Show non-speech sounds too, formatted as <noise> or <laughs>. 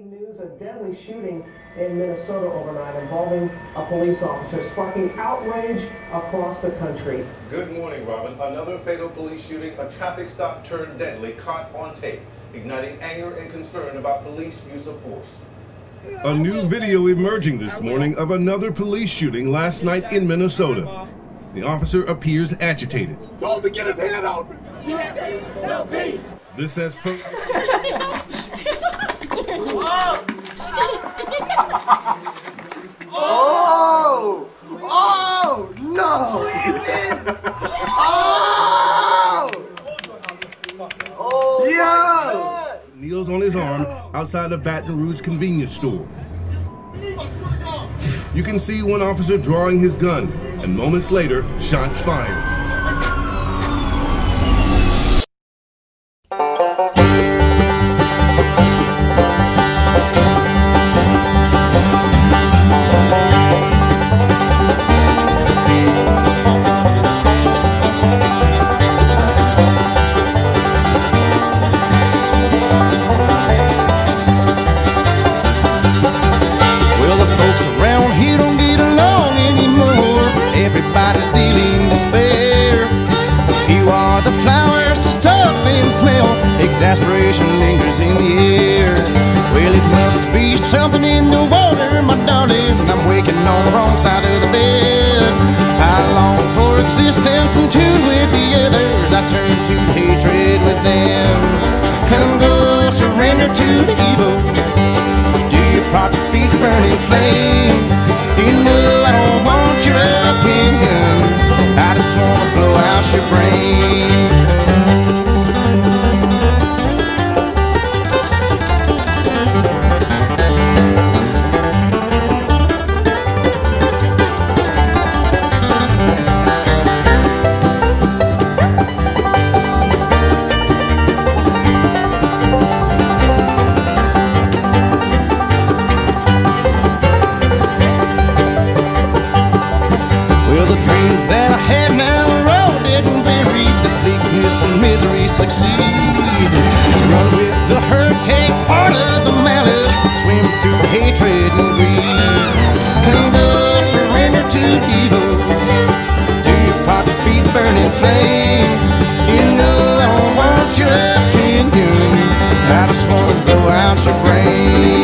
Breaking news, a deadly shooting in Minnesota overnight involving a police officer, sparking outrage across the country. Good morning, Robin. Another fatal police shooting, a traffic stop turned deadly, caught on tape, igniting anger and concern about police use of force. A new video emerging this morning of another police shooting last night in Minnesota. The officer appears agitated. Told to get his hand out. No peace. This has <laughs> Oh! Oh! Yeah! kneels on his arm outside a Baton Rouge convenience store. You can see one officer drawing his gun, and moments later, shots fired. Exasperation lingers in the air. Well, it must be something in the water, my darling. I'm waking on the wrong side of the bed. I long for existence in tune with the others. I turn to hatred with them. Come go surrender to the evil. Do you prod your feet burning flame? You know I don't want your opinion. I just wanna blow out your brain. succeed. Run with the herd, take part of the malice, swim through hatred and greed. And go surrender to evil, do your part to feed the burning flame. You know I don't want your opinion, I just want to blow out your brain.